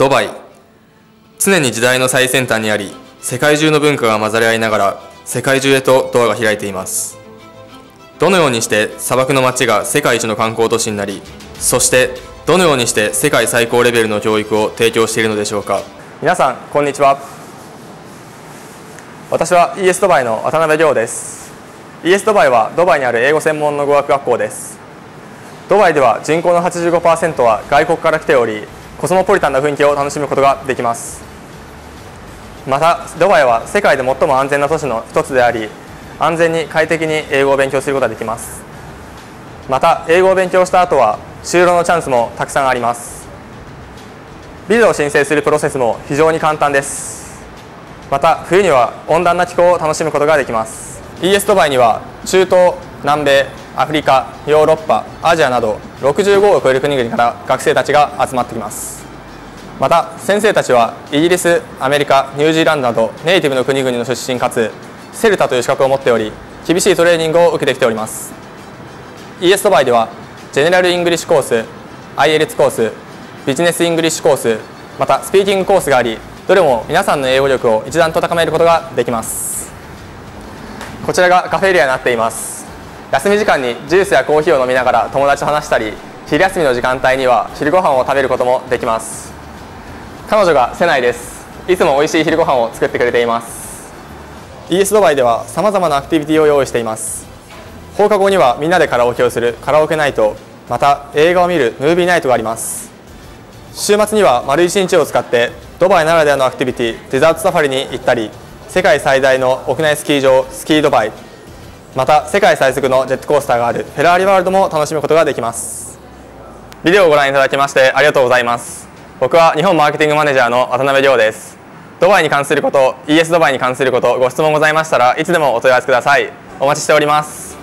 ドバイ。常に時代の最先端にあり世界中の文化が混ざり合いながら世界中へとドアが開いています。どのようにして砂漠の街が世界一の観光都市になりそしてどのようにして世界最高レベルの教育を提供しているのでしょうか。皆さんこんにちは。私は ES ドバイの渡辺亮です。ES ドバイはドバイにある英語専門の語学学校です。ドバイでは人口の85%は外国から来ておりコスモポリタンな雰囲気を楽しむことができます。またドバイは世界で最も安全な都市の一つであり安全に快適に英語を勉強することができます。また英語を勉強した後は就労のチャンスもたくさんあります。ビザを申請するプロセスも非常に簡単です。また冬には温暖な気候を楽しむことができます。ES ドバイには中東南米アフリカヨーロッパアジアなど65を超える国々から学生たちが集まってきます。また先生たちはイギリスアメリカニュージーランドなどネイティブの国々の出身かつ CELTA という資格を持っており厳しいトレーニングを受けてきております。ES ドバイでは General English コース IELTS コース Business English コースまたスピーキングコースがありどれも皆さんの英語力を一段と高めることができます。こちらがカフェエリアになっています。休み時間にジュースやコーヒーを飲みながら友達と話したり昼休みの時間帯には昼ご飯を食べることもできます。彼女がセナイです。いつも美味しい昼ご飯を作ってくれています。ES ドバイではさまざまなアクティビティを用意しています。放課後にはみんなでカラオケをするカラオケナイトまた映画を見るムービーナイトがあります。週末には丸1日を使ってドバイならではのアクティビティデザートサファリに行ったり世界最大の屋内スキー場スキードバイまた世界最速のジェットコースターがあるフェラーリワールドも楽しむことができます。ビデオをご覧いただきましてありがとうございます。僕は日本マーケティングマネージャーの渡辺亮です。ドバイに関すること ES ドバイに関することご質問ございましたらいつでもお問い合わせください。お待ちしております。